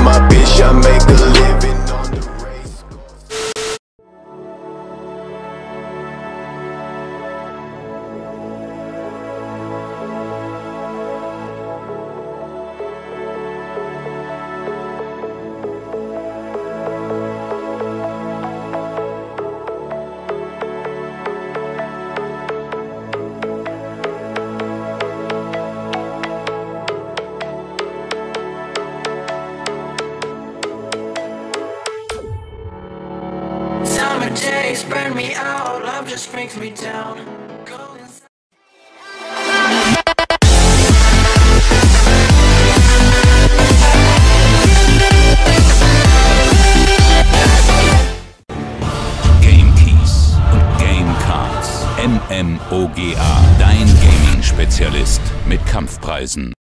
my bitch I make a living Summer days burn me out, love just brings me down. Game Keys und Game Cards. MMOGA, dein Gaming-Spezialist mit Kampfpreisen.